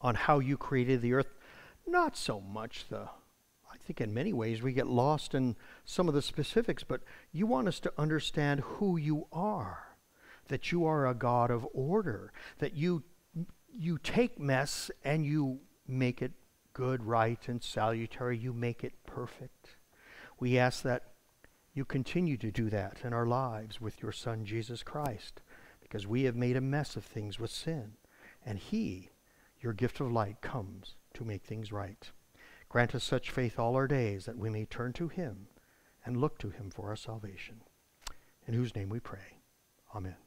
on how you created the earth, not so much the I think in many ways we get lost in some of the specifics, but you want us to understand who you are, that you are a God of order, that you you take mess and you make it good, right, and salutary. You make it perfect. We ask that you continue to do that in our lives with your Son, Jesus Christ because we have made a mess of things with sin. And He, your gift of light, comes to make things right. Grant us such faith all our days that we may turn to Him and look to Him for our salvation. In whose name we pray. Amen.